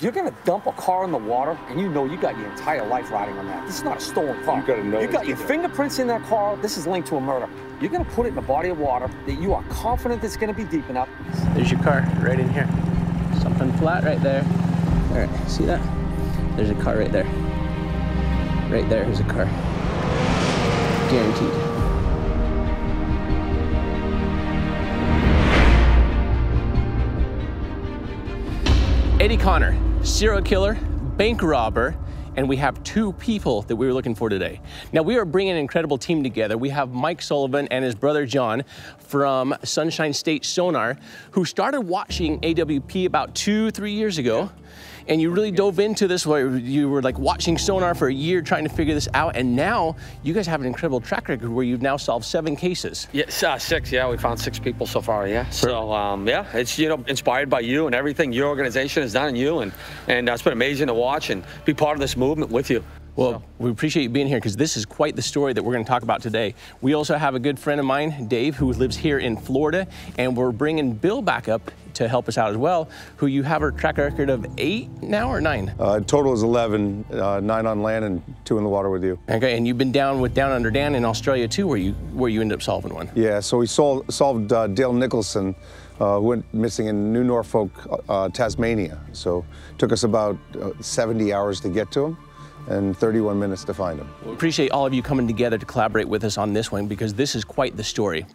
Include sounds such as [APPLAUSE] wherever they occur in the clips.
You're gonna dump a car in the water, and you know you got your entire life riding on that. This is not a stolen car. You gotta know You it's got your gonna- fingerprints in that car. This is linked to a murder. You're gonna put it in a body of water that you are confident it's gonna be deep enough. There's your car right in here. Something flat right there. All right, see that? There's a car right there. Right there is a car. Guaranteed. Eddie Connor, serial killer, bank robber, and we have two people that we were looking for today. Now, we are bringing an incredible team together. We have Mike Sullivan and his brother John from Sunshine State Sonar, who started watching AWP about two, three years ago. And you really dove into this where you were like watching Sonar for a year trying to figure this out. And now you guys have an incredible track record where you've now solved seven cases. Yes, uh, six. Yeah, we found six people so far. Yeah. So um, yeah, it's you know inspired by you and everything your organization has done and you, and and uh, it's been amazing to watch and be part of this movement with you. Well, we appreciate you being here because this is quite the story that we're going to talk about today. We also have a good friend of mine, Dave, who lives here in Florida, and we're bringing Bill back up to help us out as well, who you have a track record of eight now or nine? Uh, total is 11, uh, nine on land and two in the water with you. Okay, and you've been down with Down Under Dan in Australia too, where you where you ended up solving one. Yeah, so we sol- solved uh, Dale Nicholson, uh, who went missing in New Norfolk, uh, Tasmania. So took us about uh, 70 hours to get to him and 31 minutes to find him. We appreciate all of you coming together to collaborate with us on this one because this is quite the story.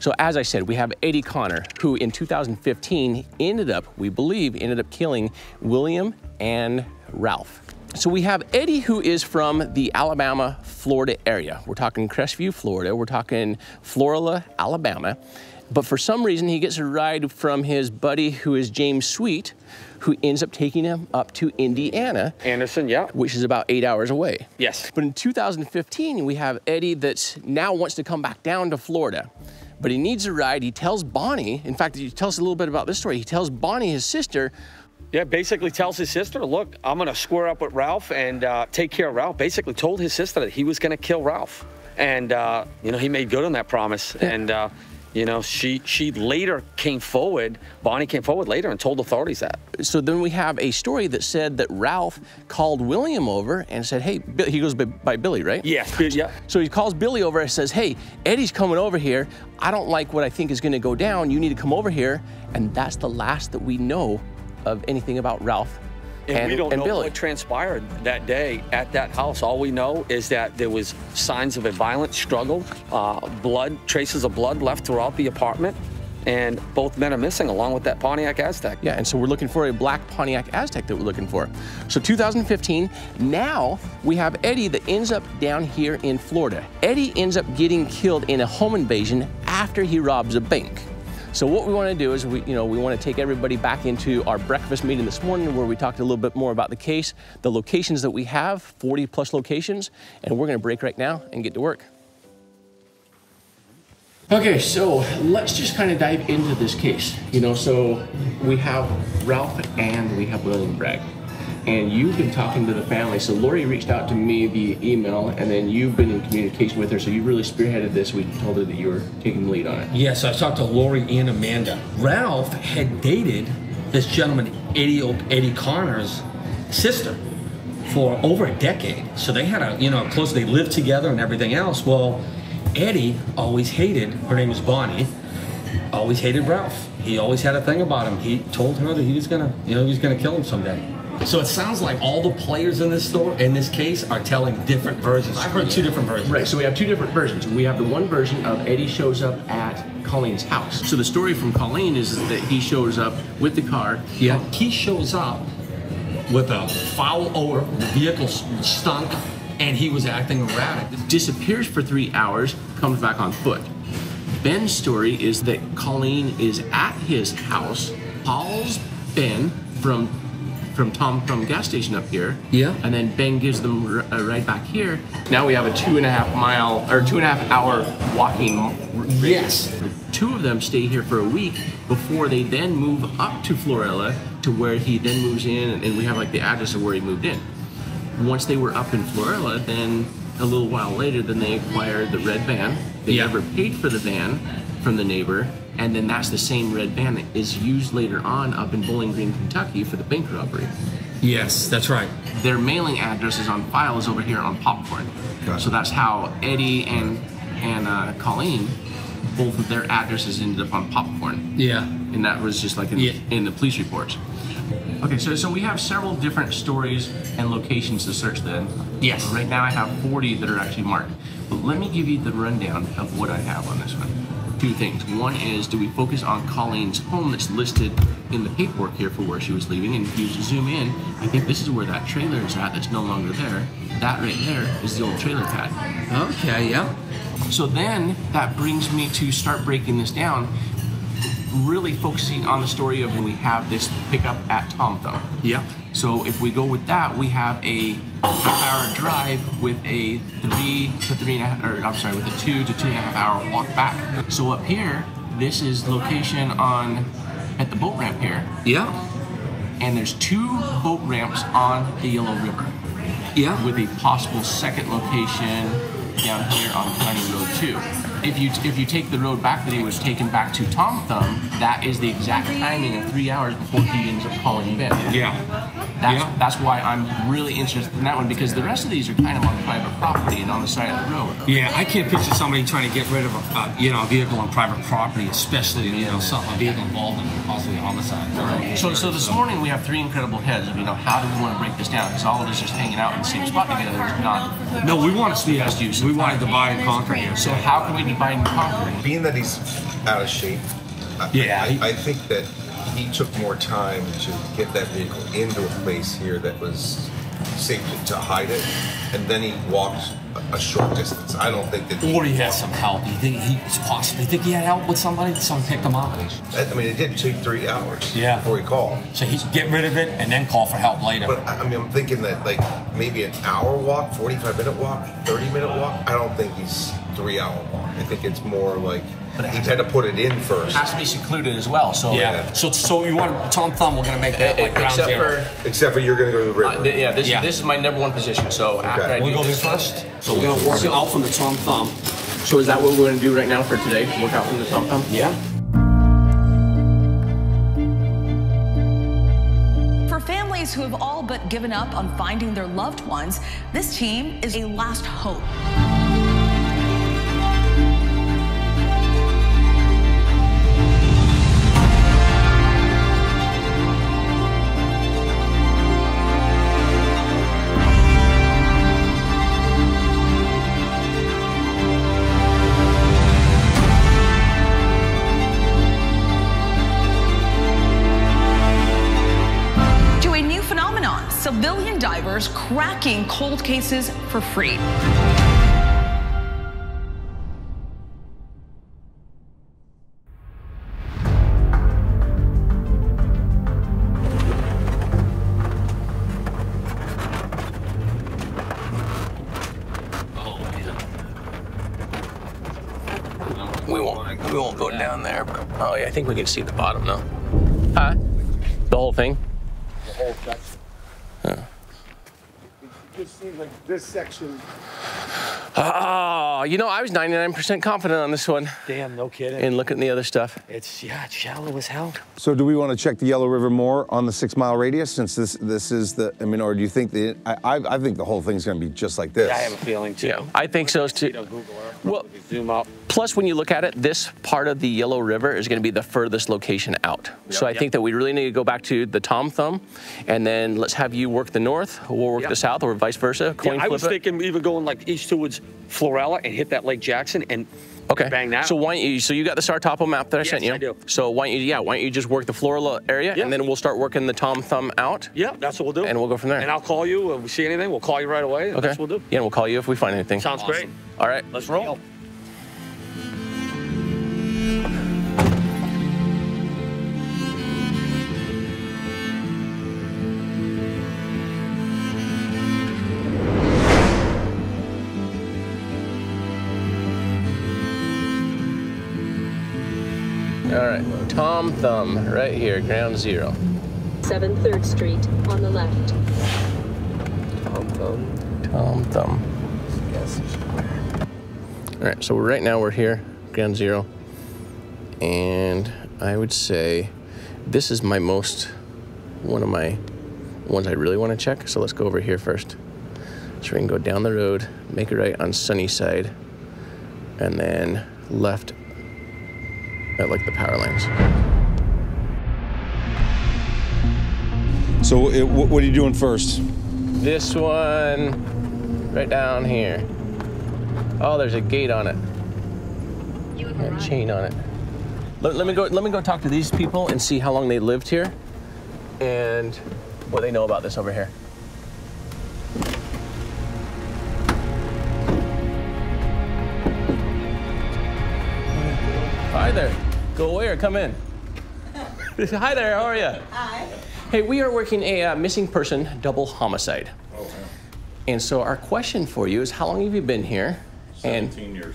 So, as I said, we have Eddie Connor, who in 2015 ended up, we believe, ended up killing William and Ralph. So we have Eddie, who is from the Alabama, Florida area. We're talking Crestview, Florida. We're talking Florala, Alabama. But for some reason, he gets a ride from his buddy, who is James Sweet, who ends up taking him up to Indiana, Anderson, yeah. which is about eight hours away. Yes. But in 2015, we have Eddie that now wants to come back down to Florida. But he needs a ride. He tells Bonnie, in fact, he tells us a little bit about this story. He tells Bonnie, his sister, Yeah, basically tells his sister, look, I'm going to square up with Ralph and uh, take care of Ralph. Basically told his sister that he was going to kill Ralph. And, uh, you know, he made good on that promise. And, uh, you know, she, she later came forward, Bonnie came forward later and told authorities that. so then we have a story that said that Ralph called William over and said, hey, Bill, he goes by, by Billy, right? Yes, yeah. So he calls Billy over and says, hey, Eddie's coming over here. I don't like what I think is gonna go down. You need to come over here. And that's the last that we know of anything about Ralph And, and, we don't and know Billy. what transpired that day at that house. All we know is that there was signs of a violent struggle, uh, blood, traces of blood left throughout the apartment, and both men are missing along with that Pontiac Aztek. Yeah, and so we're looking for a black Pontiac Aztek that we're looking for. So 2015, now we have Eddie that ends up down here in Florida. Eddie ends up getting killed in a home invasion after he robs a bank. So what we want to do is we, you know, we want to take everybody back into our breakfast meeting this morning where we talked a little bit more about the case, the locations that we have, 40 plus locations, and we're going to break right now and get to work. Okay, so let's just kind of dive into this case. You know, so we have Ralph and we have William Bragg. And you've been talking to the family. So Lori reached out to me via email, and then you've been in communication with her. So you really spearheaded this. We told her that you were taking the lead on it. Yes, I talked to Lori and Amanda. Ralph had dated this gentleman, Eddie, Eddie Connor's sister, for over a decade. So they had a, you know, close, they lived together and everything else. Well, Eddie always hated, her name is Bonnie, always hated Ralph. He always had a thing about him. He told her that he was gonna, you know, he was gonna kill him someday. So it sounds like all the players in this story, in this case, are telling different versions. I've heard two different versions. Right, so we have two different versions. We have the one version of Eddie shows up at Colleen's house. So the story from Colleen is that he shows up with the car. Yeah, he shows up with a foul odor, the vehicle stunk, and he was acting erratic. disappears for three hours, comes back on foot. Ben's story is that Colleen is at his house, calls Ben from from Tom from gas station up here. Yeah. And then Ben gives them r- uh, a ride back here. Now we have a two and a half mile or two and a half hour walking. Yes. Two of them stay here for a week before they then move up to Florala to where he then moves in, and, and we have like the address of where he moved in. Once they were up in Florala, then a little while later, then they acquired the red van. They Yeah. never paid for the van from the neighbor, and then that's the same red van that is used later on up in Bowling Green, Kentucky for the bank robbery. Yes, that's right. Their mailing address is on file is over here on Popcorn. Got. So that's how Eddie and and uh, Colleen, both of their addresses ended up on Popcorn. Yeah. and that was just like in, Yeah. in the police reports. Okay, so so we have several different stories and locations to search. Then, Yes. Right now, I have 40 that are actually marked. But let me give you the rundown of what I have on this one. Two things. One is, do we focus on Colleen's home that's listed in the paperwork here for where she was leaving? And if you zoom in, I think this is where that trailer is at. That's no longer there. That right there is the old trailer pad. Okay, yeah. So then that brings me to start breaking this down, really focusing on the story of when we have this pickup at Tom Thumb. Yeah. So if we go with that, we have a half hour drive with a three to three and a half, or I'm sorry, with a two to two and a half hour walk back. So up here, this is location on at the boat ramp here, Yeah. and there's two boat ramps on the Yellow River Yeah. with a possible second location down here on County Road 2. If you if you take the road back that he was taken back to Tom Thumb, that is the exact timing of three hours before he ends up calling Ben. Yeah. That's, Yeah. that's why I'm really interested in that one because the rest of these are kind of on private property and on the side of the road. Yeah, I can't picture somebody trying to get rid of a, uh, you know, a vehicle on private property, especially, you know, something, a vehicle involved in possibly a homicide. So, so this morning we have three incredible heads of you know how do we want to break this down because all of us just hanging out in the same spot together is not. No, we want to see Best use we wanted to buy and conquer here. So how can we and conquer? being that he's out of shape, I, Yeah, he- I, I think that he took more time to get that vehicle into a place here that was safe to, to hide it, and then he walked a, short distance. I don't think that. Or he had some help. You think he's possibly, you think he had help with somebody? Someone picked him up? I I mean, it did take three hours Yeah. before he called. So he get rid of it and then call for help later. But I I mean, I'm thinking that like maybe an hour walk, 45 minute walk, 30 minute walk. I don't think he's three hour walk. I think it's more like But it he had to put it in first. It has to be secluded as well. So yeah. So, so you want Tom Thumb? We're gonna make that like ground except zero. for Except for you're going to go to the uh, river. th- yeah, this Yeah. this is my number one position. So after I Okay. do We'll go this there one- first. So we're gonna work out from the Tom Thumb. So is that what we're going to do right now for today? Work out from the Tom Thumb? Yeah. For families who have all but given up on finding their loved ones, this team is a last hope. Cracking cold cases for free. We won't we won't go down there, but oh yeah, I think we can see the bottom though. Huh? The whole thing? It like this section Oh, you know, I was 99% confident on this one Damn, no kidding. And looking at the other stuff. It's yeah, it's shallow as hell. So do we want to check the Yellow River more on the six mile radius since this this is the I mean or do you think the I I, I think the whole thing's going to be just like this? I have a feeling too. Yeah, I think so too. Google Earth. Well- zoom out. Plus, when you look at it, this part of the Yellow River is going to be the furthest location out. so I Yep. think that we really need to go back to the Tom Thumb, and then let's have you work the north, we'll work Yep. the south, or vice versa. Coin Yeah, I flip was it. thinking even going like east towards Florala and hit that Lake Jackson and Okay. bang that. So why don't you? So you got the Star Topo map that I Yes, sent you. I do. So why don't you? Yeah. Why don't you just work the Florida area, and then we'll start working the Tom Thumb out. yeah, that's what we'll do. And we'll go from there. And I'll call you if we see anything. We'll call you right away. Okay. That's what we'll do. Yeah, and we'll call you if we find anything. Sounds great. All right. Let's roll. Tom Thumb, right here, ground zero. 7 3rd Street on the left. Tom Thumb. Tom Thumb. Yes. All right. So right now we're here, ground zero, and I would say this is my most, one of my ones I really want to check. So let's go over here first. So we can go down the road, make a right on Sunnyside, and then left at like the power lines. So it, what are you doing first? This one, right down here. Oh, there's a gate on it. And a chain on it. Let, let me go. Let me go talk to these people and see how long they lived here, and what they know about this over here. Hi there. Go away or come in. [LAUGHS] Hi there. How are you? Hi. Hey, we are working a uh, missing person double homicide. Oh. And so our question for you is how long have you been here? 17 years.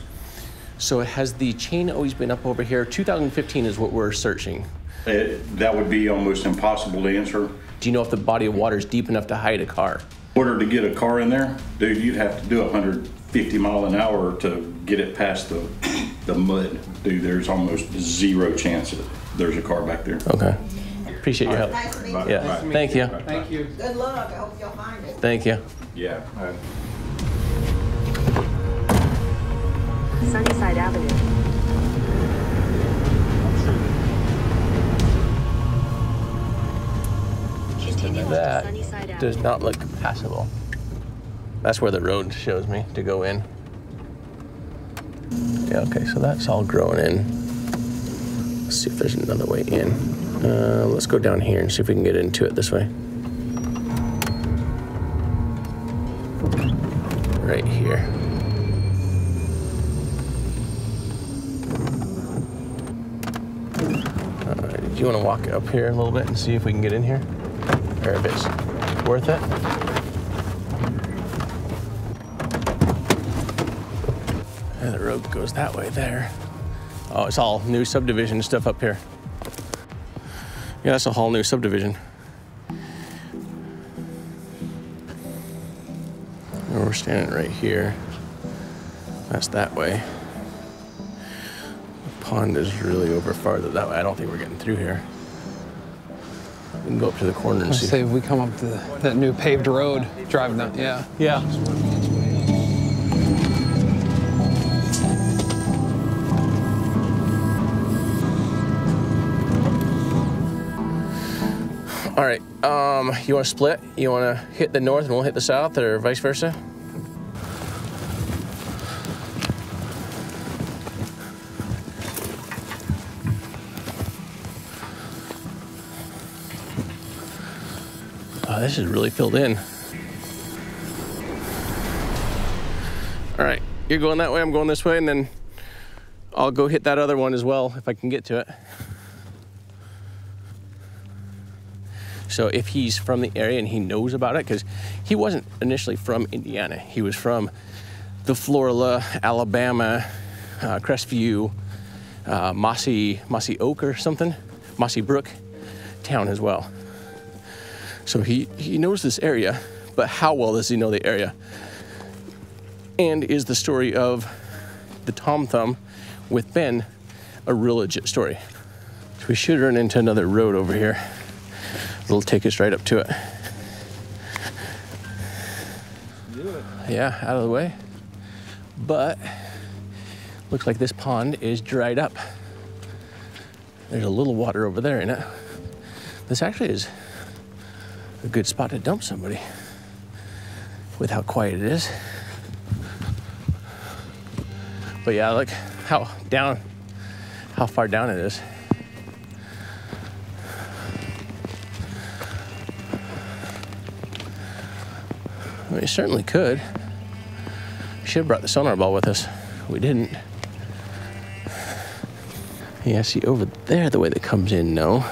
So has the chain always been up over here? 2015 is what we're searching. It, that would be almost impossible to answer. Do you know if the body of water is deep enough to hide a car? In order to get a car in there, dude, you'd have to do 150 mile an hour to get it past the the mud. Dude, there's almost zero chance that there's a car back there. Okay. Appreciate your help. Nice to meet Bye. you. Yeah. Nice to meet Thank you. Thank you. Good luck. I hope you'll find it. Thank you. Yeah. uh, Sunnyside Avenue. Continue to That does not look passable. That's where the road shows me to go in. Yeah, okay, so that's all growing in. Let's see if there's another way in. Uh, let's go down here and see if we can get into it this way. Right here. Uh, do you want to walk up here a little bit and see if we can get in here? Or if it's worth it? And the road goes that way there. Oh, it's all new subdivision stuff up here. Yeah, that's a whole new subdivision. And we're standing right here. That's that way. The pond is really over farther that way. I don't think we're getting through here. We can go up to the corner and Let's see. say if we come up to that new paved road, driving down, yeah. Yeah. All right. Um, you want to split? You want to hit the north and we'll hit the south, or vice versa? Oh, this is really filled in. All right, you're going that way, I'm going this way, and then I'll go hit that other one as well if I can get to it. So if he's from the area and he knows about it, because he wasn't initially from Indiana, he was from the Florida, Alabama, uh, Crestview, uh, Mossy, Mossy Oak or something, Mossy Brook town as well. So he, he knows this area, but how well does he know the area? And is the story of the Tom Thumb with Ben a real legit story? So we should run into another road over here. It'll take us right up to it. Yeah, out of the way. But looks like this pond is dried up. There's a little water over there in it. This actually is a good spot to dump somebody with how quiet it is. But yeah, look how down, how far down it is. It certainly could. We Should have brought the sonar ball with us. We didn't. Yeah, see over there, the way that comes in, no.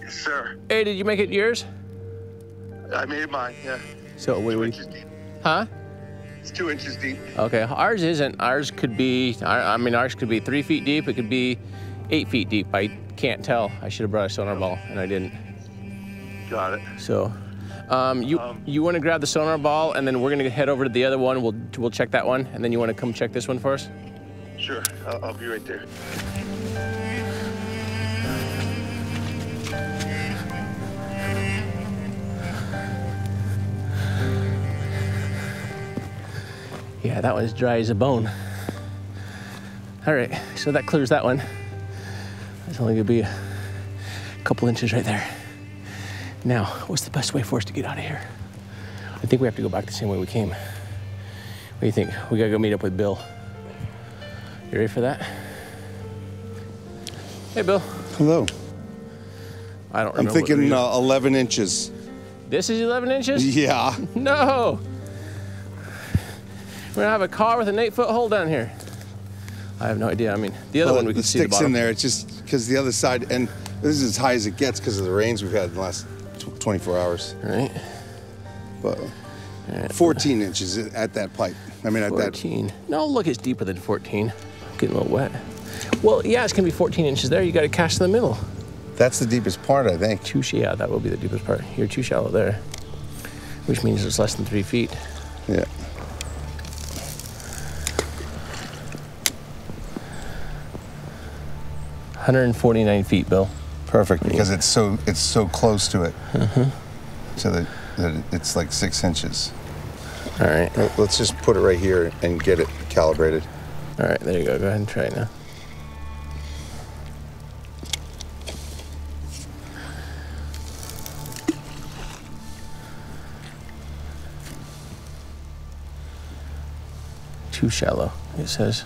Yes, sir. Hey, did you make it yours? I made mine, yeah. So what do we? inches deep. Huh? It's two inches deep. Okay, ours isn't. Ours could be. I I mean, ours could be three feet deep. It could be eight feet deep. I can't tell. I should have brought a sonar ball, and I didn't. Got it. So, um, you um, you want to grab the sonar ball, and then we're gonna head over to the other one. We'll we'll check that one, and then you want to come check this one for us. Sure, I'll, I'll be right there. Yeah, that one's dry as a bone. All right, so that clears that one. There's only gonna be a couple inches right there. Now, what's the best way for us to get out of here? I think we have to go back the same way we came. What do you think? We gotta go meet up with Bill. You ready for that? Hey, Bill. Hello. I don't remember. I'm remember. what we thinking uh, 11 inches. This is 11 inches? Yeah. [LAUGHS] No. We're gonna have a car with an eight foot hole down here. I have no idea. I mean, the other Well, one we can see the sticks in there. It's just because the other side, and this is as high as it gets because of the rains we've had in the last 24 hours. Right. But 14 inches at that pipe. I mean, at that 14. No, look, it's deeper than 14. Getting a little wet. Well, yeah, it's gonna be 14 inches there. You got to cast in the middle. That's the deepest part, I think. Too, yeah, that will be the deepest part. You're too shallow there, which means it's less than three feet. Yeah. Hundred and forty-nine feet, Bill. Perfect because it's so it's so close to it. Uh-huh. So that, that it's like six inches. All right. Let's just put it right here and get it calibrated. All right, there you go. Go ahead and try it now. Too shallow, it says.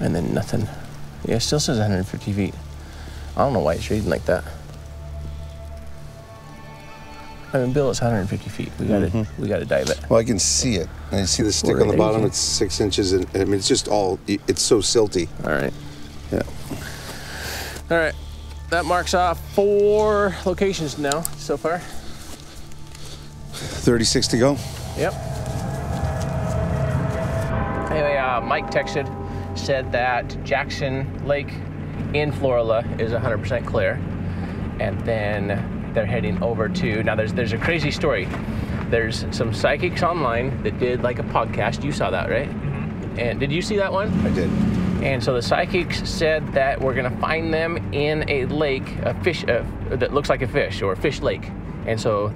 And then nothing. Yeah, it still says 150 feet. I don't know why it's reading like that. I mean, Bill, it's 150 feet. We gotta, Mm-hmm. we gotta dive it. Well, I can see it. I you see the stick Right on the bottom? It's six inches. And I mean, it's just all, it's so silty. All right. Yeah. All right, that marks off four locations now so far. 36 to go. Yep. Anyway, uh, Mike texted, said that Jackson Lake in Florida is 100% clear, and then they're heading over to. Now, there's there's a crazy story. There's some psychics online that did like a podcast. You saw that, right? Mm-hmm. And did you see that one? I did. And so the psychics said that we're gonna find them in a lake, a fish uh, that looks like a fish or a fish lake. And so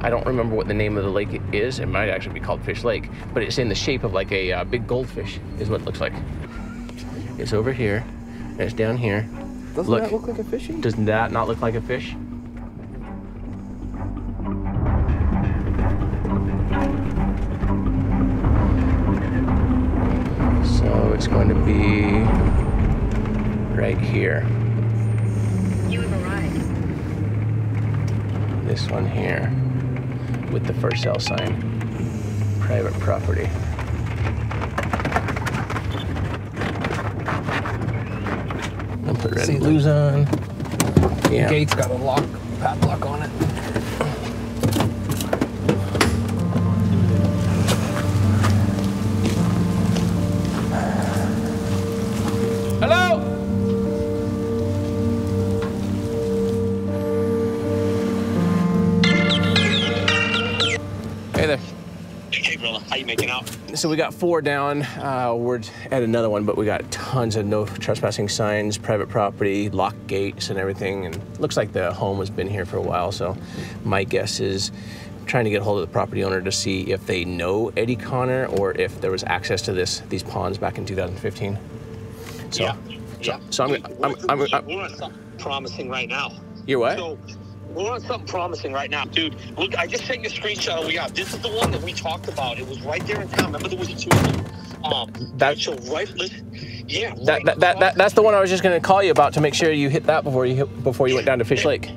I don't remember what the name of the lake is. It might actually be called Fish Lake, but it's in the shape of like a uh, big goldfish, is what it looks like. It's over here. And It's down here. Doesn't that look like a fishy? Does that not look like a fish? So it's going to be right here. You have arrived. This one here with the for sale sign. Private property. Red See and the- on. Yeah. Gate's got a lock, padlock on it. So we got four down. Uh, we're at another one, but we got tons of no trespassing signs, private property, locked gates, and everything. And looks like the home has been here for a while. So my guess is trying to get a hold of the property owner to see if they know Eddie Connor or if there was access to this these ponds back in 2015. So, yeah. so, yeah. so I'm, I'm, we're, I'm, I'm, we're on something promising right now. you're what? So we're on something promising right now, dude. Look, I just sent you a screenshot we got. This is the one that we talked about. It was right there in town. Remember there was a two of them. Um, That- so right, listen, yeah, That, right that, that, that, across- that's the one I was just going to call you about to make sure you hit that before you hit, before you went down to Fish Lake.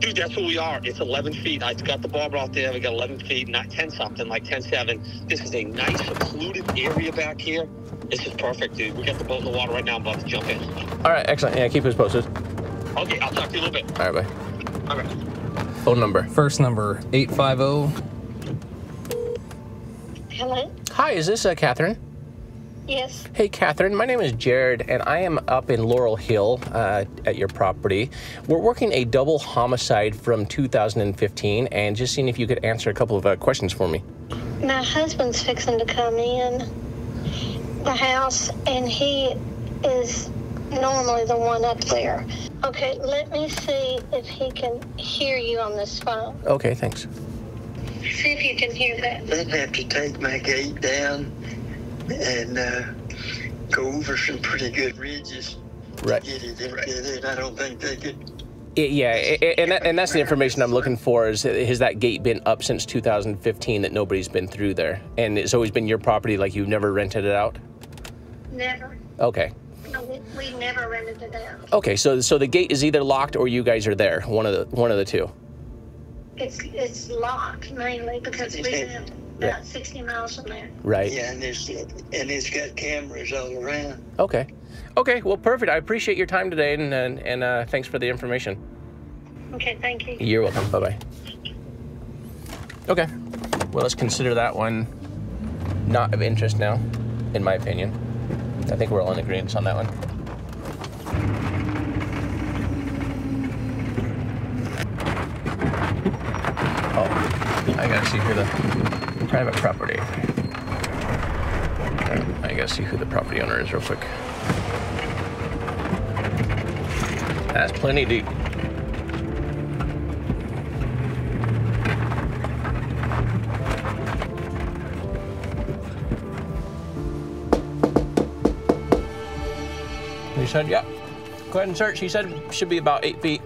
Dude, that's what we are. It's 11 feet. I got the barber out there. We got 11 feet, not 10 something, like 10 7. This is a nice, secluded area back here. This is perfect, dude. We got the boat in the water right now. I'm about to jump in. All right, excellent. Yeah, keep us posted. Okay, I'll talk to you a little bit. All right, bye. All right. Phone number. First number 850. Hello? Hi, is this uh, Catherine? Yes. Hey, Catherine. My name is Jared, and I am up in Laurel Hill uh, at your property. We're working a double homicide from 2015, and just seeing if you could answer a couple of uh, questions for me. My husband's fixing to come in the house, and he is normally the one up there. Okay, let me see if he can hear you on this phone. Okay, thanks. See if you can hear that. They'd have to take my gate down and uh, go over some pretty good ridges Right. to get it in. I don't think they could. It- yeah, i- i- and, that, and that's the information I'm looking for. Is has that gate been up since 2015 that nobody's been through there, and it's always been your property, like you've never rented it out? Never. Okay. No, we, we never rented it out. Okay, so so the gate is either locked or you guys are there. One of the one of the two. It's it's locked mainly because we live about 60 miles from there. Right. Yeah, and it's and it's got cameras all around. Okay. Okay. Well, perfect. I appreciate your time today, and and, and uh, thanks for the information. Okay, thank you. You're welcome. Bye bye. Okay. Well, let's consider that one not of interest now, in my opinion. I think we're all in agreement on that one. Oh, I gotta see who the private property. I gotta see who the property owner is real quick. That's plenty deep. Said, yeah. Go ahead and search. He said it should be about eight feet.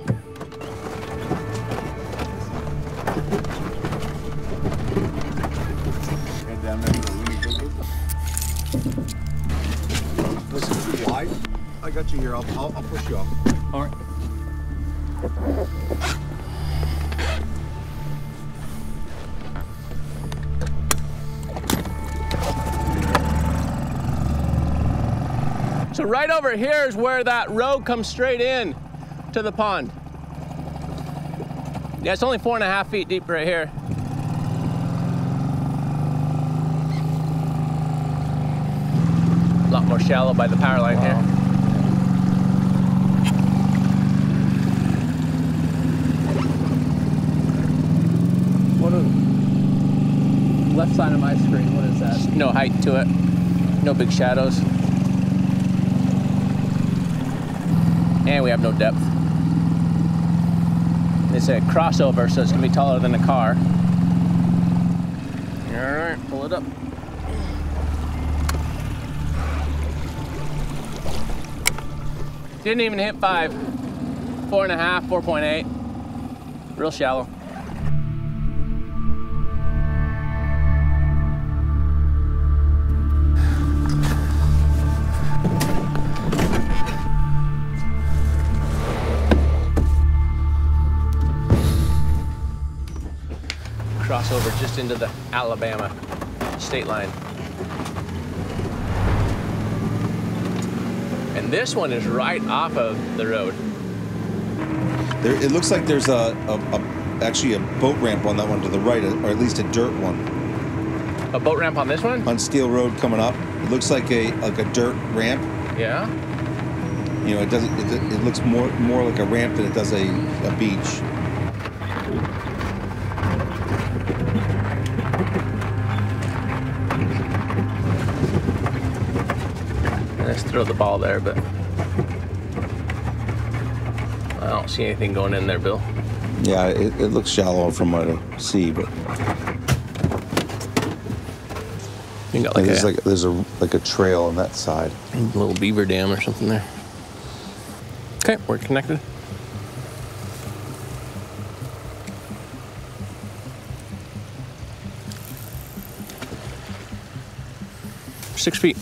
Head down there to Winnie Boogie. Listen, too. I got you here. I'll, I'll, I'll push you off. All right. Right over here is where that road comes straight in to the pond. Yeah, it's only four and a half feet deep right here. A lot more shallow by the power line here. What is left side of my screen? What is that? No height to it. No big shadows. And we have no depth. It's a crossover, so it's gonna be taller than the car. All right, pull it up. Didn't even hit five. Four and a half, 4.8. Real shallow. Just into the Alabama state line. And this one is right off of the road. There, it looks like there's a, a, a actually a boat ramp on that one to the right, or at least a dirt one. A boat ramp on this one? On Steel Road coming up. It looks like a like a dirt ramp. Yeah. You know, it doesn't. It, it looks more more like a ramp than it does a, a beach. Throw the ball there, but I don't see anything going in there, Bill. Yeah, it, it looks shallow from what I see, but You got like there's a like there's a like a trail on that side. A little beaver dam or something there. Okay, we're connected. Six feet.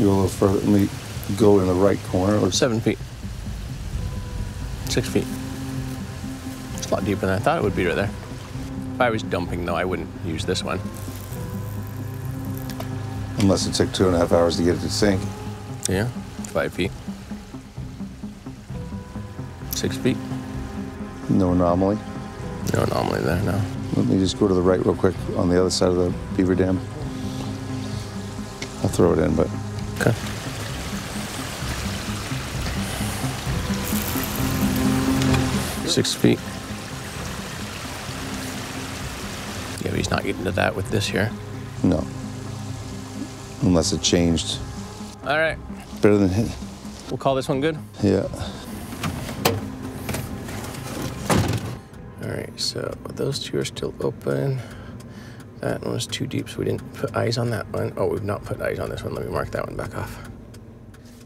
You go a little further. Let me go in the right corner. Or Seven feet. Six feet. It's a lot deeper than I thought it would be right there. If I was dumping, though, I wouldn't use this one. Unless it took two and a half hours to get it to sink. Yeah, five feet. Six feet. No anomaly. No anomaly there, no. Let me just go to the right real quick on the other side of the beaver dam. I'll throw it in, but Okay. Six feet. Yeah, but he's not getting to that with this here. no. Unless it changed. All right, Better than hit. we'll call this one good. Yeah. All right, so those two are still open. That one was too deep, so we didn't put eyes on that one. Oh, we've not put eyes on this one. Let me mark that one back off.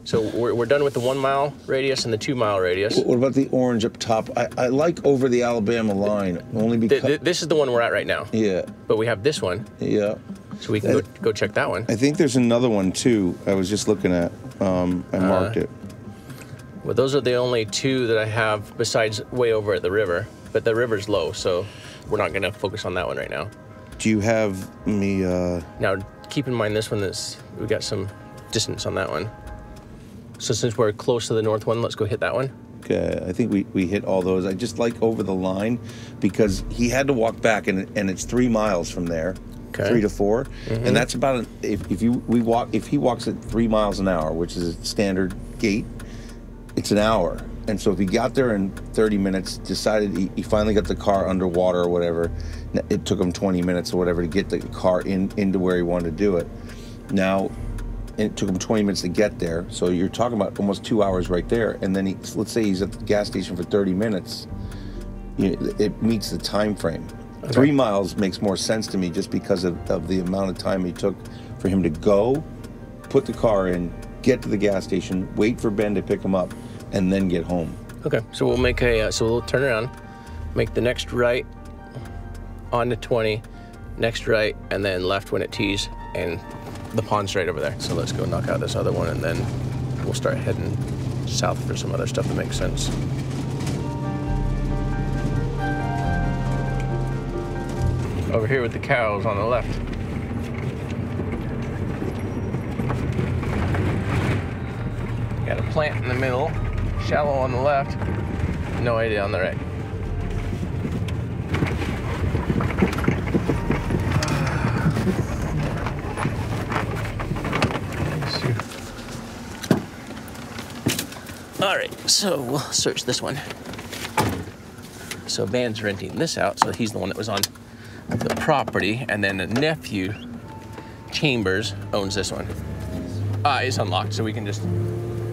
So we're, we're done with the one mile radius and the two mile radius. What about the orange up top? I, I like over the Alabama line only because. th- this is the one we're at right now. yeah, But we have this one, yeah. so we can go, go check that one. I think there's another one too. I was just looking at. Um, I marked Uh, it. Well, those are the only two that I have besides way over at the river. But the river's low, so we're not gonna focus on that one right now. Do you have me? Uh, Now, keep in mind this one that's we got some distance on that one. So since we're close to the north one, let's go hit that one. Okay, I think we, we hit all those. I just like over the line because he had to walk back, and and it's three miles from there, Okay. three to 4 Mhm. and that's about an, if if you we walk if he walks at three miles an hour, which is a standard gait, it's an hour. And so if he got there in 30 minutes, decided he, he finally got the car underwater or whatever, it took him 20 minutes or whatever to get the car in into where he wanted to do it. Now it took him 20 minutes to get there. So you're talking about almost two hours right there. And then he, let's say he's at the gas station for 30 minutes. It meets the time frame. Three miles makes more sense to me just because of, of the amount of time it took for him to go, put the car in, get to the gas station, wait for Ben to pick him up, and then get home. Okay, so we'll make a uh, so we'll turn around, make the next right on to 20, next right, and then left when it tees, and the pond's right over there. So let's go knock out this other one, and then we'll start heading south for some other stuff that makes sense. Over here with the cows on the left. Got a plant in the middle, shallow on the left, no idea on the right. So we'll search this one. So Van's renting this out, so he's the one that was on the property, and then a nephew, Chambers, owns this one. Ah, it's unlocked, so we can just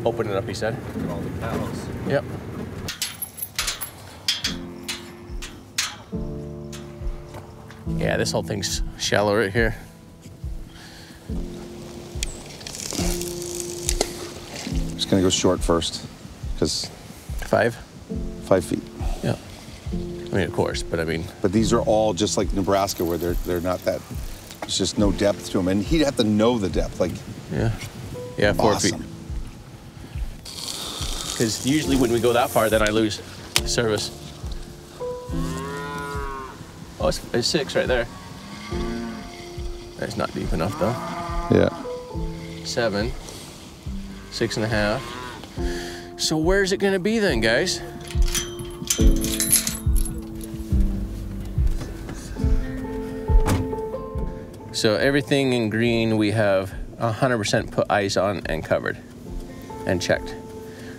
open it up, he said. All the cows. Yep. Yeah, this whole thing's shallow right here. Just gonna go short first, because five, five feet. Yeah. I mean, of course, but I mean, But these are all just like Nebraska, where they're they're not that. There's just no depth to them, and he'd have to know the depth. Like, yeah, yeah, four awesome. feet. Because usually when we go that far, then I lose service. Oh, it's, it's six right there. That's not deep enough though. Yeah. Seven, six and a half. So where's it gonna be then, guys? So everything in green we have 100% put ice on and covered and checked.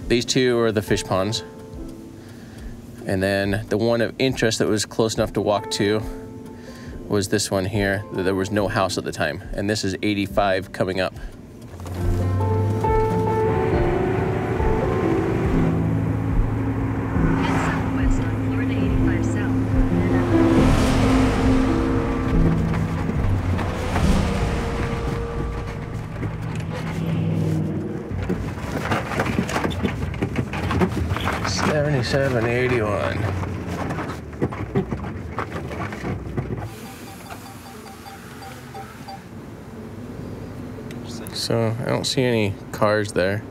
These two are the fish ponds. And then the one of interest that was close enough to walk to was this one here. There was no house at the time. And this is 85 coming up. 781. So I don't see any cars there.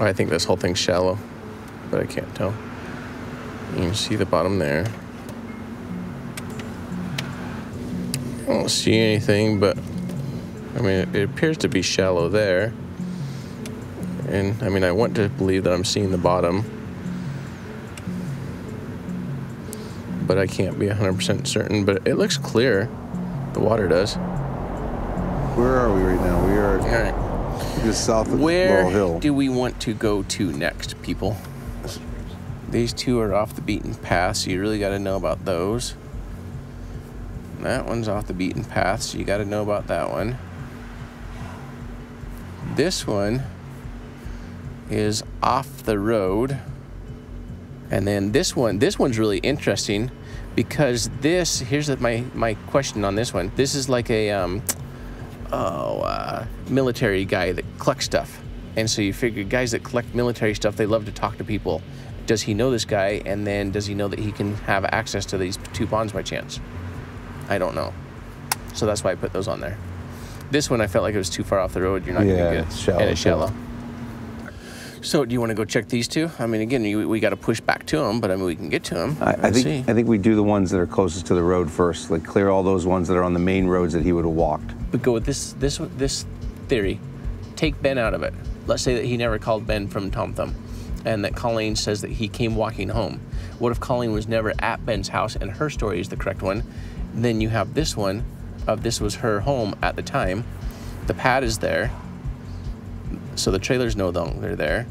I think this whole thing's shallow, but I can't tell. You can see the bottom there. I don't see anything, but I mean, it appears to be shallow there. And I mean, I want to believe that I'm seeing the bottom, but I can't be 100% certain. But it looks clear. The water does. Where are we right now? We are All right. just south of Where Laurel Hill. do we want to go to next, people? These two are off the beaten path, so you really got to know about those. That one's off the beaten path, so you got to know about that one. This one is off the road. And then this one, this one's really interesting because this here's my my question on this one. This is like a um, oh uh, military guy that collects stuff, and so you figure guys that collect military stuff they love to talk to people. Does he know this guy, and then does he know that he can have access to these two bonds by chance? I don't know. So that's why I put those on there. This one I felt like it was too far off the road. You're not Yeah, gonna get it's shallow, and it's shallow. So do you want to go check these two? I mean, again, you, we got to push back to them, but I mean, we can get to them. I, I think I think we do the ones that are closest to the road first. Like clear all those ones that are on the main roads that he would have walked. But go with this this this theory. Take Ben out of it. Let's say that he never called Ben from Tom Thumb, and that Colleen says that he came walking home. What if Colleen was never at Ben's house and her story is the correct one? Then you have this one of this was her home at the time. The pad is there, so the trailers no longer there.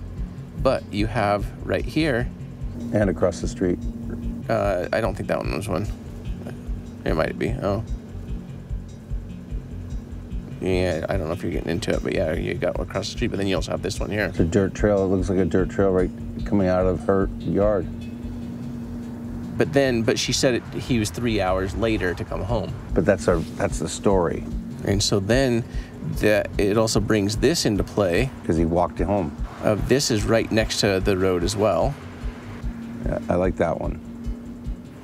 But you have right here, And across the street. uh, I don't think that one was one. It might be. Oh. Yeah, I don't know if you're getting into it, but yeah, you got across the street, but then you also have this one here. It's a dirt trail. It looks like a dirt trail right coming out of her yard. But then, but she said it, he was three hours later to come home. But that's our that's the story. And so then, that it also brings this into play because he walked it home. Uh, this is right next to the road as well. Yeah, I like that one.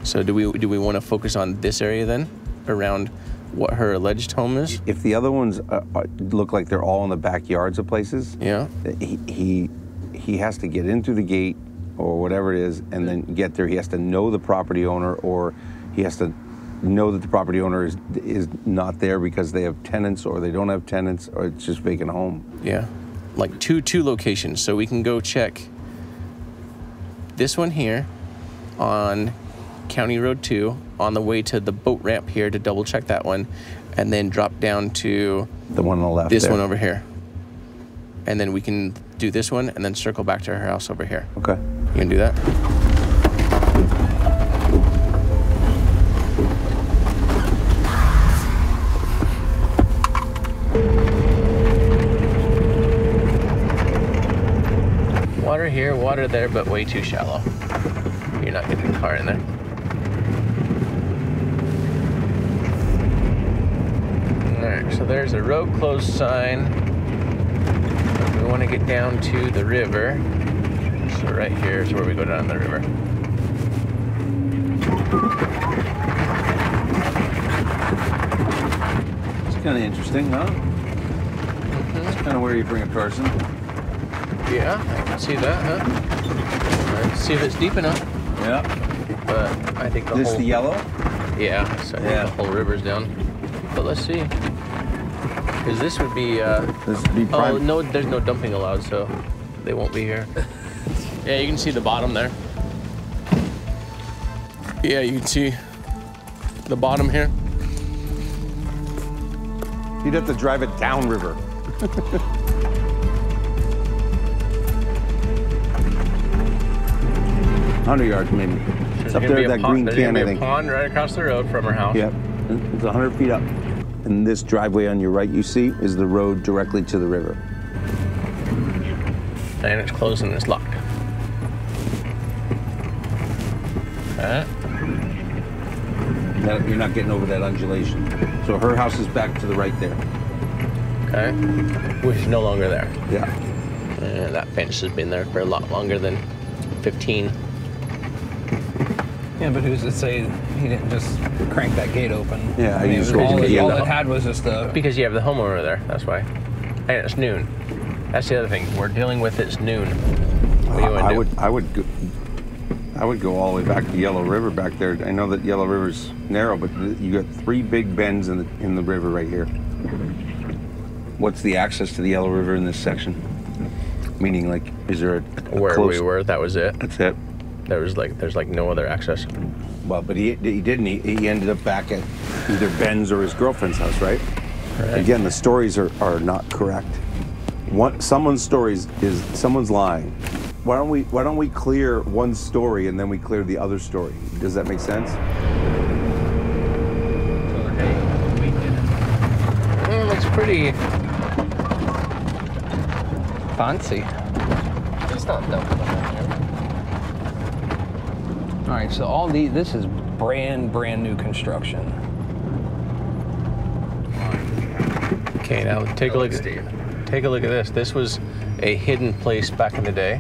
So do we do we want to focus on this area then, around what her alleged home is? If the other ones uh, uh, look like they're all in the backyards of places, yeah, he, he he has to get in through the gate or whatever it is, and then get there. He has to know the property owner, or he has to know that the property owner is is not there because they have tenants, or they don't have tenants, or it's just vacant home. Yeah, like two two locations. So we can go check this one here on County Road 2 on the way to the boat ramp here to double check that one and then drop down to the one on the left. this there. one over here. And then we can do this one and then circle back to her house over here. Okay. You can do that? Here, water there, but way too shallow. You're not getting a car in there. Alright, so there's a road closed sign. We want to get down to the river. So right here is where we go down the river. It's kind of interesting, huh? It's kind of where you bring a person. Yeah, I can see that, huh? I can see if it's deep enough. Yeah. But I think the This whole the yellow? Yeah, so I think Yeah. the whole river's down. But let's see. Because this would be. Uh, this would be Oh no, there's no dumping allowed, so they won't be here. [LAUGHS] yeah, you can see the bottom there. Yeah, you can see the bottom here. You'd have to drive it downriver. [LAUGHS] Hundred yards, maybe. It's up there be at a that pond- green can, I think. pond right across the road from her house. Yep. It's 100 feet up. And this driveway on your right you see is the road directly to the river. And it's closed and it's locked. That- You're not getting over that undulation. So her house is back to the right there. Okay. Which is no longer there. Yeah. And that fence has been there for a lot longer than 15. Yeah, but who's to say he didn't just crank that gate open? Yeah, I mean, he it was all, opened all it had was just a. Because you have the homeowner there, that's why. And it's noon. That's the other thing. We're dealing with it's noon. What do you I do? would, I would, go, I would go all the way back to Yellow River back there. I know that Yellow River's narrow, but you got three big bends in the in the river right here. What's the access to the Yellow River in this section? Meaning, like, is there a, a Where close, we were, that was it. That's it. There was like, there's like no other access. Well, but he he didn't. He, he ended up back at either Ben's or his girlfriend's house, right? Right. Again, the stories are, are not correct. One someone's stories is someone's lying. Why don't we Why don't we clear one story and then we clear the other story? Does that make sense? It looks pretty fancy. It's not dumping on here. All right, so all the this is brand brand new construction. Okay, now take a look at take a look at this. This was a hidden place back in the day.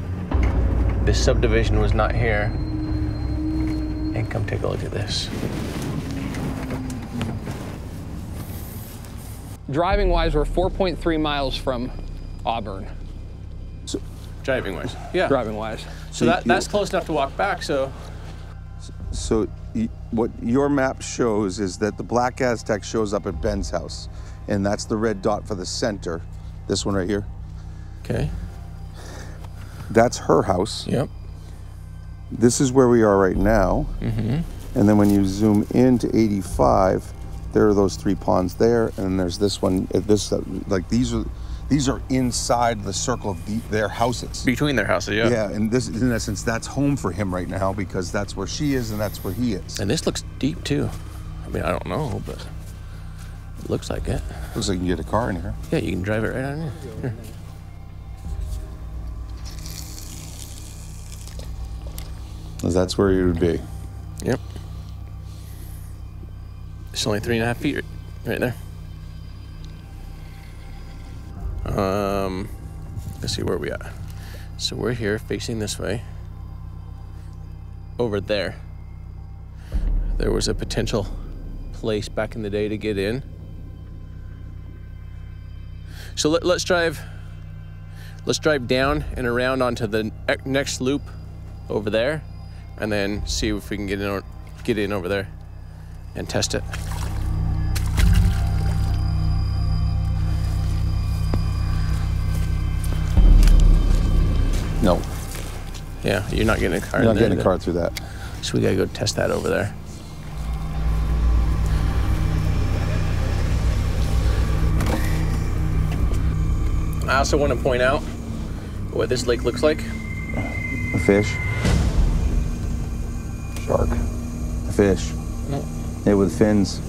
This subdivision was not here. And come take a look at this. Driving wise, we're 4.3 miles from Auburn. Driving wise, yeah. Driving wise. So that, that's close enough to walk back. So So y- what your map shows is that the black Aztek shows up at Ben's house, and that's the red dot for the center. This one right here. Okay. That's her house. Yep. This is where we are right now. Mm-hmm. And then when you zoom into 85, there are those three ponds there, and there's this one. uh, This uh, like these are these are inside the circle of the, their houses. between their houses, yeah. Yeah, and this in essence that's home for him right now because that's where she is and that's where he is. And this looks deep too. I mean, I don't know, but it looks like it. Looks like you can get a car in here. Yeah, you can drive it right on in. Here. That's where he would be. Yep. It's only three and a half feet right there. Um, let's see where we at. So we're here facing this way. Over there. There was a potential place back in the day to get in. So let, let's drive. Let's drive down and around onto the next loop over there, and then see if we can get in. o- Get in over there, and test it. No, Yeah, you're not getting a car. you're not there, getting a car through that. So we gotta go test that over there. I also want to point out what this lake looks like. A fish. Shark. A fish. Mm. No. Yeah, with fins.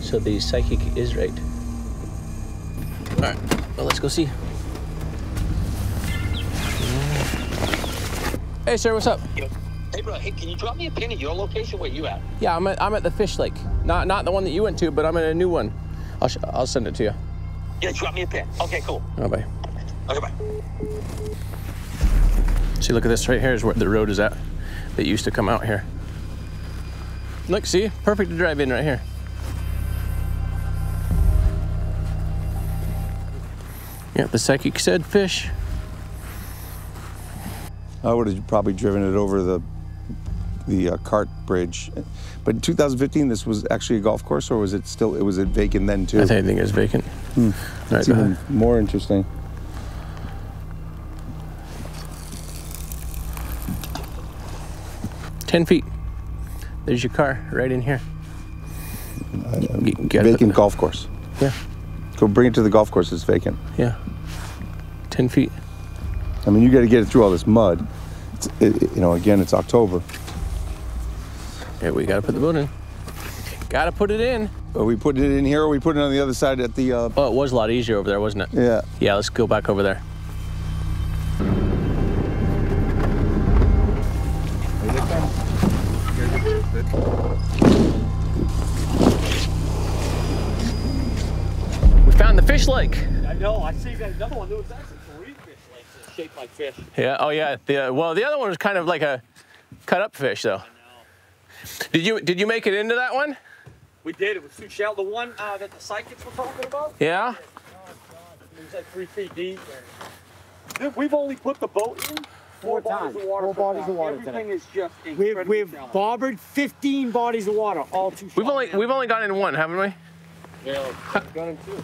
So the psychic is right. All right, well, let's go see. Hey, sir, what's up? Hey, bro, hey, can you drop me a pin at your location? Where you at? Yeah, I'm at, I'm at the fish lake. Not not the one that you went to, but I'm at a new one. I'll, sh- I'll send it to you. Yeah, drop me a pin. Okay, cool. Oh, bye. Okay, bye. See, look at this right here is where the road is at that used to come out here. Look, see? Perfect to drive in right here. Yeah, the psychic said fish. I would have probably driven it over the the uh, cart bridge. But in 2015, this was actually a golf course, or was it still? It was it vacant then too. I think, I think it's vacant. Hmm. Right, even more interesting. Ten feet. There's your car right in here. It. Vacant golf course. Yeah. Go bring it to the golf course. It's vacant. Yeah. Ten feet. I mean, you got to get it through all this mud. It's, it, it- you know, again, it's October. Yeah, we gotta put the boat in. Gotta put it in. Are we putting it in here, or are we putting it on the other side at the? Uh... Oh, it was a lot easier over there, wasn't it? Yeah. Yeah, let's go back over there. We found the fish lake. I know. I see that another one. There was actually three fish lakes that are shaped like fish. Yeah. Oh, yeah. The well, the other one was kind of like a cut up fish, though. Did you did you make it into that one? We did. It was too shallow. The one uh, that the psychics were talking about. Yeah. It was like three feet deep. Dude, we've only put the boat in four, bodies of water. Four so bodies far. of water Everything today. is just We've, we've shallow. bobbered 15 bodies of water, all too We've only we've only gone in one, haven't we? Yeah, got in two.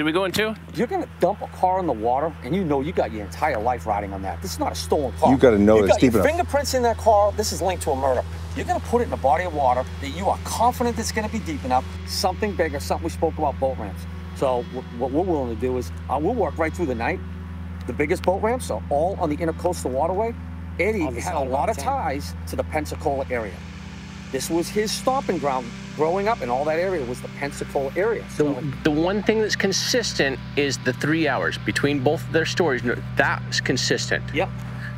Did we go in two? You're gonna dump a car in the water, and you know you got your entire life riding on that. This is not a stolen car. You gotta know you it's got deep your enough. fingerprints in that car. This is linked to a murder. You're gonna put it in a body of water that you are confident it's gonna be deep enough. Something bigger, something we spoke about boat ramps. So wh- what we're willing to do is uh, we'll work right through the night. The biggest boat ramps are all on the intercoastal waterway. Eddy had a lot of Montana. ties to the Pensacola area. This was his stomping ground growing up, in all that area was the Pensacola area. So The, the one thing that's consistent is the three hours between both of their stories. That's consistent. Yep.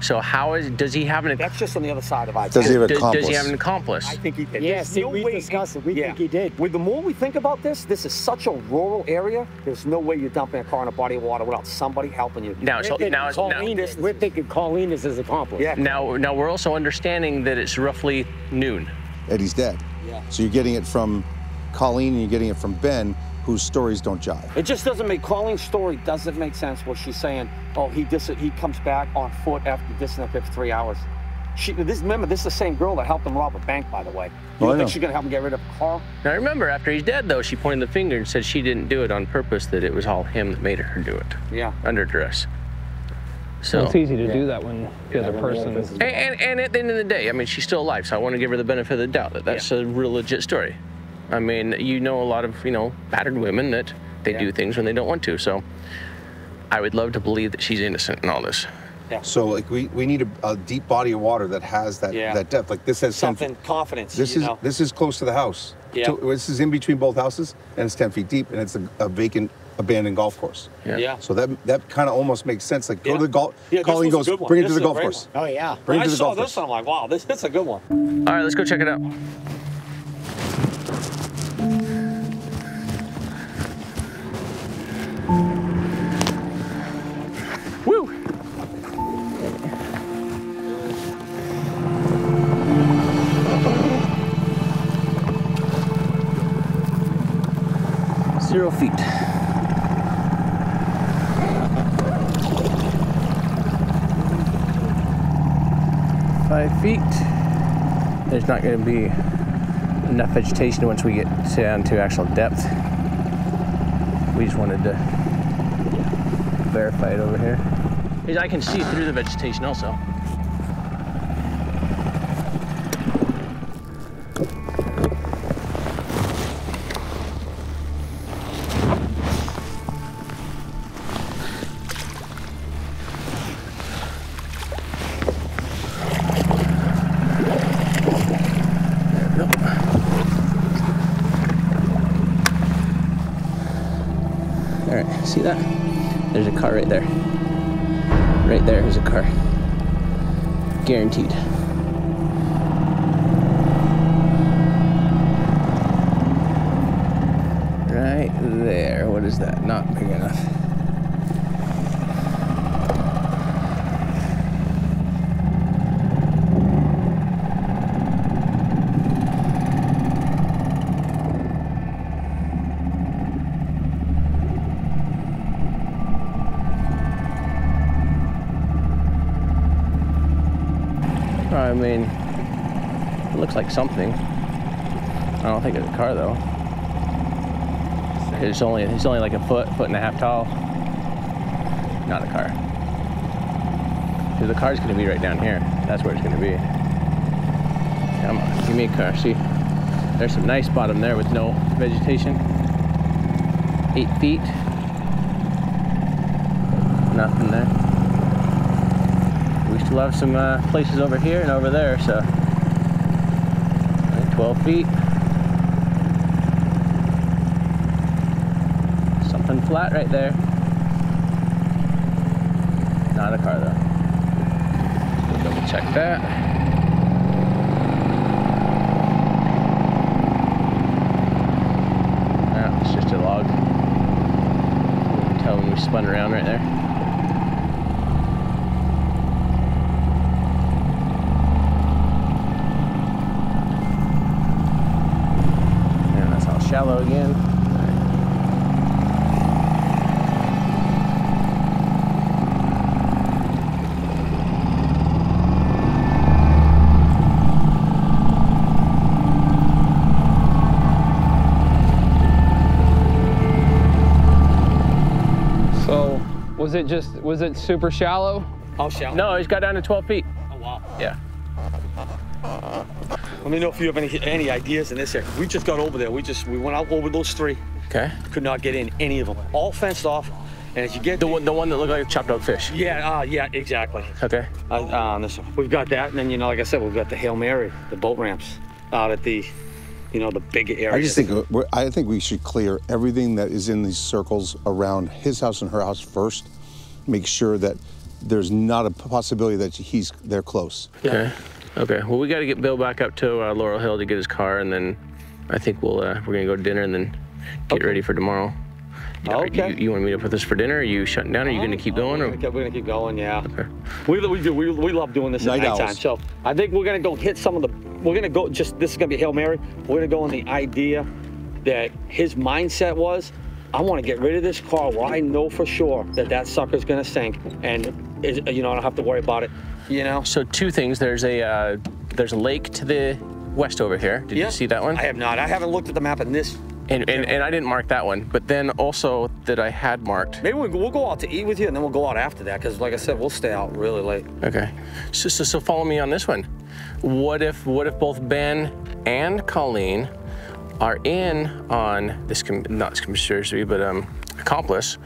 So how is does he have an? Accomplice? That's just on the other side of I. Does he have an does, does he accomplice? have an accomplice? I think he did. Yeah, see, no we way- discussed it. We think he did. With the more we think about this, this is such a rural area. There's no way you're dumping a car in a body of water without somebody helping you. Now, so We're now, thinking now, Colleen is- we're thinking Colleen is his accomplice. Yeah. now, now we're also understanding that it's roughly noon. Eddy's dead. Yeah. So you're getting it from Colleen and you're getting it from Ben, whose stories don't jive. It just doesn't make Colleen's story doesn't make sense. What she's saying, "Oh, he dis- he comes back on foot after disappearing for three hours." She this remember this is the same girl that helped him rob a bank, by the way. You Oh, I don't think she's gonna help him get rid of a car? Now remember, after he's dead, though, she pointed the finger and said she didn't do it on purpose. That it was all him that made her do it Yeah. under duress. So Well, it's easy to do that when the other person is. And, and, and at the end of the day, I mean, she's still alive, so I want to give her the benefit of the doubt that that's a real legit story. I mean, you know a lot of, you know, battered women that they do things when they don't want to. So I would love to believe that she's innocent in all this. Yeah. So like we, we need a, a deep body of water that has that Yeah. that depth. Like this has 10 Something confidence. This you is know? this is close to the house. Yeah. So this is in between both houses, and it's ten feet deep, and it's a, a vacant, abandoned golf course. Yeah. Yeah. So that that kind of almost makes sense. Like go Yeah. to the golf. Yeah, this Colleen was a goes, good one. bring it This to the golf great course. Oh yeah. Bring When it I to the saw golf this, course. and I'm like, "Wow, this it's a good one." All right, let's go check it out. Woo! Zero feet. There's not going to be enough vegetation once we get down to actual depth. We just wanted to verify it over here. I can see through the vegetation also. All right, see that? There's a car right there. Right there is a car. Guaranteed. Right there. What is that? Not big enough. I mean, it looks like something. I don't think it's a car though. It's only it's only like a foot, foot and a half tall. Not a car. Because the car's gonna be right down here. That's where it's gonna be. Come on, give me a car. See, there's some nice bottom there with no vegetation. Eight feet. Nothing there. We still have some uh, places over here and over there, so 12 feet. Something flat right there. Not a car though. We'll double check that. No, it's just a log. You can tell when we spun around right there. And that's all shallow again. So, was it just was it super shallow? How shallow? No, he's got down to 12 feet. Oh wow. Yeah. Let me know if you have any any ideas in this area. We just got over there. We just we went out over those three. Okay. Could not get in any of them. All fenced off. And as you get The one, the one that looked like a chopped up fish. Yeah, uh, yeah, exactly. Okay. Uh, uh, this one. We've got that, and then you know, like I said, we've got the Hail Mary, the boat ramps out at the, you know, the big area. I just think we're, I think we should clear everything that is in these circles around his house and her house first. Make sure that there's not a possibility that he's they're close. Okay. Okay. Well, we got to get Bill back up to uh, Laurel Hill to get his car, and then I think we'll uh, we're gonna go to dinner and then get ready for tomorrow. Okay. You, you want to meet up with us for dinner? Are you shutting down? Are you gonna keep going? We're Or gonna, keep- we're gonna keep going, yeah. We, we do. We, we love doing this at Night nighttime. owls. So I think we're gonna go hit some of the. We're gonna go. Just this is gonna be hail mary. We're gonna go on the idea that his mindset was, I want to get rid of this car where I know for sure that that sucker's gonna sink, and is, you know I don't have to worry about it. You know. So two things. There's a uh, there's a lake to the west over here. Did Yeah. you see that one? I have not. I haven't looked at the map in this. And, and, and I didn't mark that one, but then also that I had marked. Maybe we'll, we'll go out to eat with you, and then we'll go out after that. Because like I said, we'll stay out really late. Okay. So, so, so follow me on this one. What if what if both Ben and Colleen are in on this con- not this conspiracy but um accomplice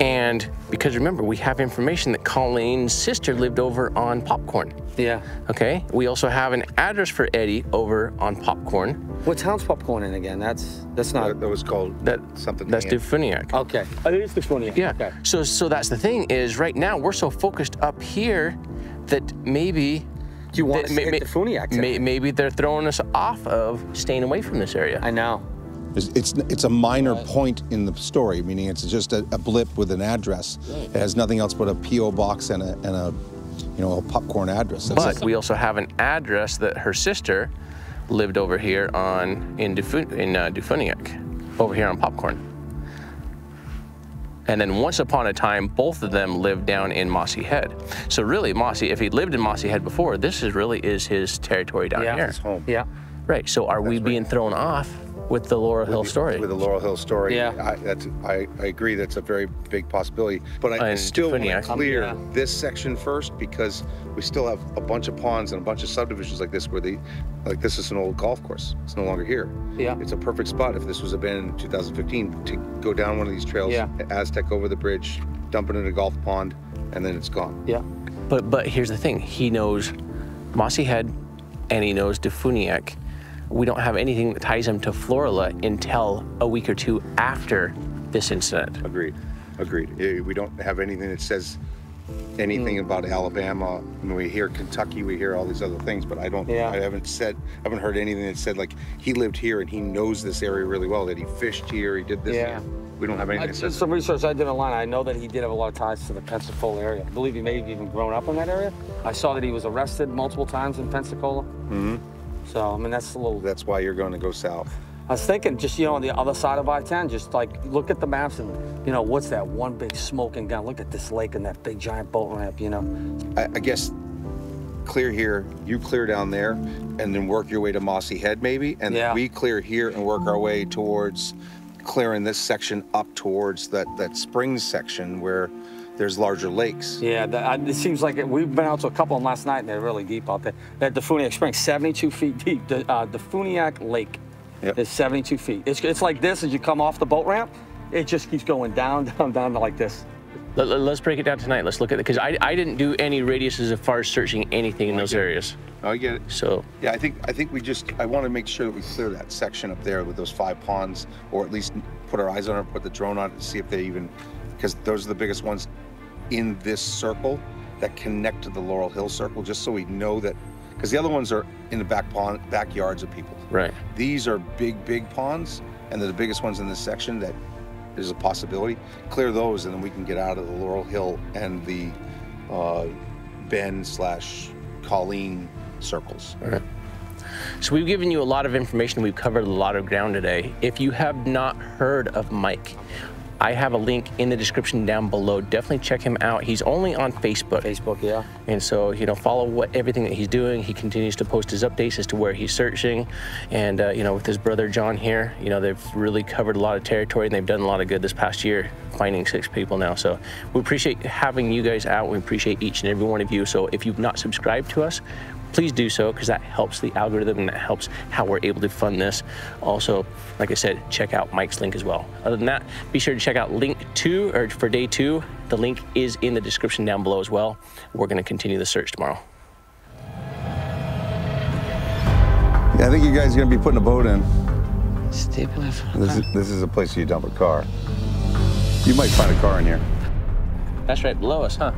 and because remember we have information that Colleen's sister lived over on Popcorn. Yeah. Okay. We also have an address for Eddy over on Popcorn. What town's popcorn in again? That's that's not. That was called That something. that's DeFuniak. Okay. Oh, it is the funny. Yeah. Okay. So so that's the thing is right now we're so focused up here that maybe Do you want that us to hit DeFuniak today? may, maybe they're throwing us off of staying away from this area. I know. It's, it's it's a minor point in the story, meaning it's just a, a blip with an address. It has nothing else but a PO box and a and a you know a popcorn address. That's But it. we also have an address that her sister lived over here on in Dufu, in uh, DeFuniak, over here on Popcorn. And then once upon a time, both of them lived down in Mossy Head. So really, Mossy, if he lived in Mossy Head before, this is really is his territory down here. Yeah. here. It's home. Yeah. Right. So are we being thrown off with the Laurel Hill With the- story? With the Laurel Hill story. Yeah. I, that's, I, I agree that's a very big possibility. But I, I And still want to clear Yeah. this section first because we still have a bunch of ponds and a bunch of subdivisions like this where the, like this is an old golf course. It's no longer here. Yeah. It's a perfect spot if this was abandoned in 2015 to go down one of these trails, Yeah. Aztek over the bridge, dump it in a golf pond, and then it's gone. Yeah. But but here's the thing: he knows Mossy Head, and he knows DeFuniak. We don't have anything that ties him to Florida until a week or two after this incident. Agreed. Agreed. Eh, We don't have anything that says anything about Alabama. When we hear Kentucky, we hear all these other things, but I don't. Yeah. I haven't said. I haven't heard anything that said like he lived here and he knows this area really well. That he fished here, he did this. Yeah. We don't have I anything that did says. some research I did online. I know that he did have a lot of ties to the Pensacola area. I believe he may have even grown up in that area. I saw that he was arrested multiple times in Pensacola. hmm So I mean, that's a little. That's why you're going to go south. I was thinking, just you know, on the other side of I-10, just like look at the maps and you know what's that one big smoking gun? Look at this lake and that big giant boat ramp. You know. I, I guess clear here, you clear down there, and then work your way to Mossy Head maybe, and Yeah. we clear here and work our way towards clearing this section up towards that that springs section where there's larger lakes. Yeah, that, I, it seems like it, we've been out to a couple of them last night and they're really deep out there. That DeFuniak Spring, 72 feet deep. The uh, DeFuniak Lake Yep. is 72 feet. It's, it's like this as you come off the boat ramp. It just keeps going down, [LAUGHS] down, down to like this. Let, us break it down tonight. Let's look at it because I, I didn't do any radiuses as far as searching anything in those areas. I get it. So Yeah, I think I think we just I want to make sure that we clear that section up there with those five ponds, or at least put our eyes on it, put the drone on it, and see if they even because those are the biggest ones in this circle that connect to the Laurel Hill circle, just so we know that because the other ones are in the back pond backyards of people. right. These are big, big ponds, and they're the biggest ones in this section that there's a possibility. Clear those, and then we can get out of the Laurel Hill and the uh, Ben slash Colleen circles. All right. So we've given you a lot of information. We've covered a lot of ground today. If you have not heard of Mike, I have a link in the description down below. Definitely check him out. He's only on Facebook. Facebook, yeah. And so, you know, follow what everything that he's doing. He continues to post his updates as to where he's searching. And, uh, you know, with his brother John here, you know, they've really covered a lot of territory and they've done a lot of good this past year, finding six people now. So we appreciate having you guys out. We appreciate each and every one of you. So if you've not subscribed to us, please do so because that helps the algorithm and that helps how we're able to fund this. Also, like I said, check out Mike's link as well. Other than that, be sure to check out link two or for day two. The link is in the description down below as well. We're going to continue the search tomorrow. Yeah, I think you guys are gonna be putting a boat in. Stay. This is this is a place you dump a car. You might find a car in here. That's right below us, huh?